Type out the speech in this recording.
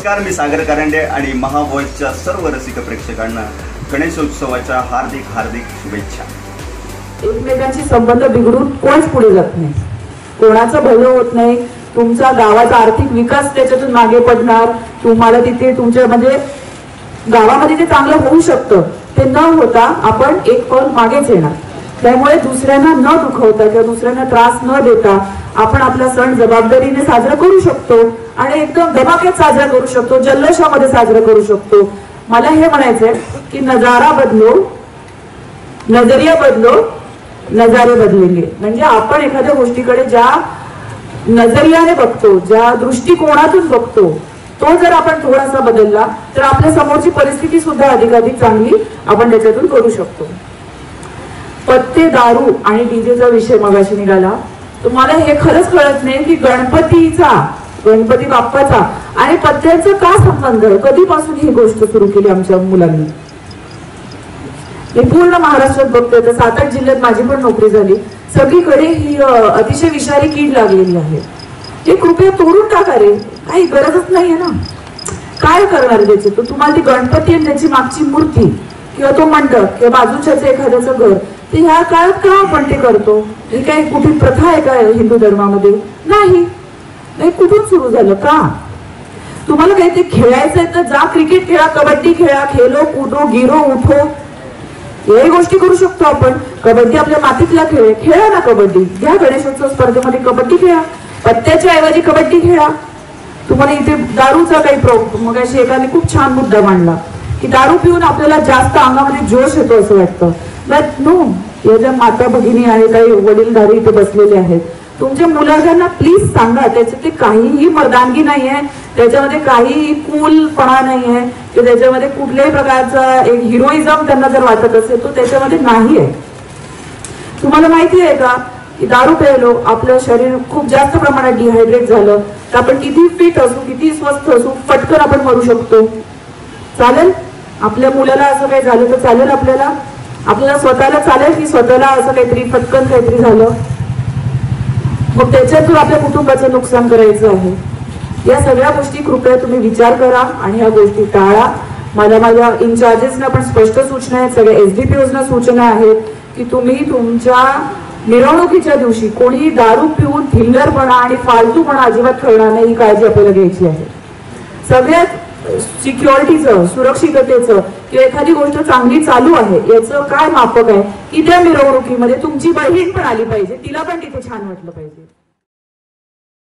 नमस्कार मी सागर कारंडे आणि महावॉइसच्या सर्व रसिक प्रेक्षकांना गणेशोत्सवाच्या हार्दिक हार्दिक शुभेच्छा. एकमेकांशी संबंध बिघडून कोणच पुढे जात नाही. कोणाचं भलं होत नाही. तुमचा गावाचा आर्थिक विकास त्याच्यातून मागे पडणार. तुम्हाला तिथे तुमच्या म्हणजे गावामध्ये ते चांगलं होऊ शकतं ते न होता आपण एक पाऊल मागेच येणार. त्यामुळे दुसऱ्यांना न दुखवता किंवा दुसऱ्यांना त्रास न देता आपण आपला सण जबाबदारीने साजरा करू शकतो आणि एकदम धमाक्यात साजरा करू शकतो जल्लोषामध्ये साजरा करू शकतो. मला हे म्हणायचंय की नजारा बदलो नजरिया बदलो नजारे बदलेंगे. म्हणजे आपण एखाद्या गोष्टीकडे ज्या नजरियाने बघतो ज्या दृष्टिकोनातून बघतो तो जर आपण थोडासा बदलला तर आपल्या समोरची परिस्थिती सुद्धा अधिकाधिक चांगली आपण त्याच्यातून करू शकतो. पत्ते दारू आणि डीजेचा विषय मगाशी निघाला. तुम्हाला हे खरंच कळत नाही की गणपतीचा गणपती बाप्पाचा आणि पत्त्यांचा का संबंध? कधीपासून ही गोष्ट सुरू केली आमच्या मुलांनी? मी पूर्ण महाराष्ट्रात बघतोय तर सात आठ जिल्ह्यात माझी पण नोकरी झाली. सगळीकडे ही अतिशय विषारी कीड लागलेली आहे. हे कृपया तोडून टाका रे. काही गरजच नाहीये ना. काय करणार त्याची? तुम्हाला ती गणपती आणि त्याची मागची मूर्ती किंवा तो मंडप किंवा बाजूच्याच एखाद्याचं घर ते ह्या काळात का आपण ते करतो? ही काही कुठली प्रथा आहे का हिंदू धर्मामध्ये? नाही. नाही कुठून सुरू झालं? का? तुम्हाला काही ते खेळायचंय तर जा क्रिकेट खेळा कबड्डी खेळा खेलो कुदो गिरो उठो. याही गोष्टी करू शकतो आपण. कबड्डी आपल्या मातीतला खेळ आहे. खेळा ना कबड्डी. घ्या गणेशोत्सव स्पर्धेमध्ये कबड्डी खेळा. पत्त्याच्या ऐवजी कबड्डी खेळा. तुम्हाला इथे दारूचा काही प्रॉब्लेम मग अशी एकाने खूप छान मुद्दा मांडला की दारू पिऊन आपल्याला जास्त अंगामध्ये जोश येतो असं वाटतं. बट नो या ज्या माता भगिनी आहे काही वडीलधारी इथे बसलेले आहेत तुमच्या मुलांना प्लीज सांगा त्याचे काहीही मर्दानगी नाही आहे त्याच्यामध्ये काही कूलपणा नाही आहे की त्याच्यामध्ये कुठल्याही प्रकारचा एक हिरोइझम त्यांना जर वाटत असेल तो त्याच्यामध्ये नाही आहे तुम्हाला माहिती आहे का की दारू प्यायलो आपलं शरीर खूप जास्त प्रमाणात डिहायड्रेट झालं तर आपण किती फिट असू किती स्वस्थ असू पटकन आपण मरू शकतो. चालेल? आपल्या मुलाला असं काही झालं तर चालेल आपल्याला? आपल्याला स्वतःला चालेल की स्वतःला असं काहीतरी पटकन काहीतरी झालं? मग त्याच्यातून आपल्या कुटुंबाचं नुकसान करायचं आहे. या सगळ्या गोष्टी कृपया तुम्ही विचार करा आणि ह्या गोष्टी टाळा. मला माझ्या इन्चार्जेसना पण स्पष्ट सूचना आहेत. सगळ्या एस डी पीओजना सूचना आहेत की तुम्ही तुमच्या मिरवणुकीच्या दिवशी कोणीही दारू पिऊन थिल्लरपणा आणि फालतूपणा अजिबात करणार नाही ही काळजी आपल्याला घ्यायची आहे. सगळ्यात सिक्युरिटीचं सुरक्षिततेचं किंवा एखादी गोष्ट चांगली चालू आहे याचं काय मापक आहे? की त्या मिरवणुकीमध्ये तुमची बहीण पण आली पाहिजे तिला पण तिथे छान वाटलं पाहिजे.